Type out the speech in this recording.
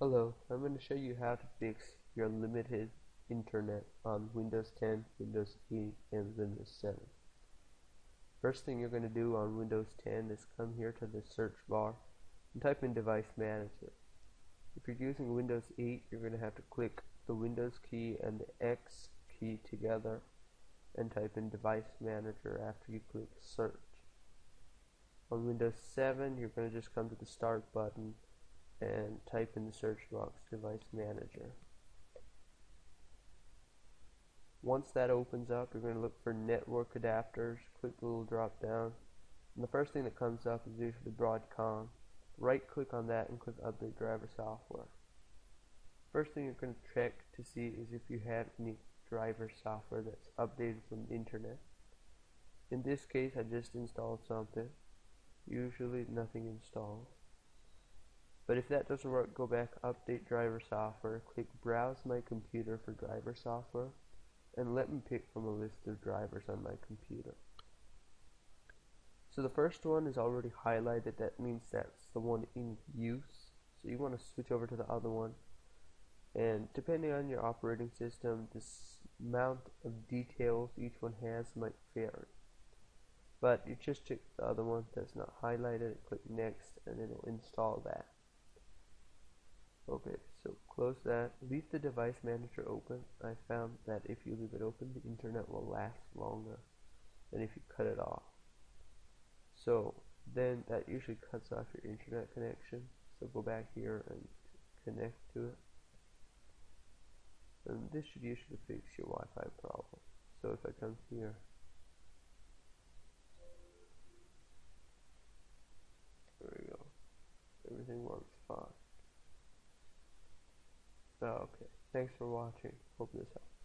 Hello, I'm going to show you how to fix your limited internet on Windows 10, Windows 8, and Windows 7. First thing you're going to do on Windows 10 is come here to the search bar and type in Device Manager. If you're using Windows 8, you're going to have to click the Windows key and the X key together and type in Device Manager after you click Search. On Windows 7, you're going to just come to the Start button and type in the search box device manager. Once that opens up, you're going to look for network adapters, click the little drop down, and the first thing that comes up is usually Broadcom. Right click on that and click update driver software. First thing you're going to check to see is if you have any driver software that's updated from the internet. In this case, I just installed something. Usually nothing installed. But if that doesn't work, go back, update driver software, click browse my computer for driver software, and let me pick from a list of drivers on my computer. So the first one is already highlighted, that means that's the one in use. So you want to switch over to the other one. And depending on your operating system, this amount of details each one has might vary. But you just check the other one that's not highlighted, click next, and it'll install that. Okay, so close that. Leave the device manager open. I found that if you leave it open, the internet will last longer than if you cut it off. So then that usually cuts off your internet connection. So go back here and connect to it. And this should usually fix your Wi-Fi problem. So if I come here, Oh, okay. Thanks for watching. Hope this helps.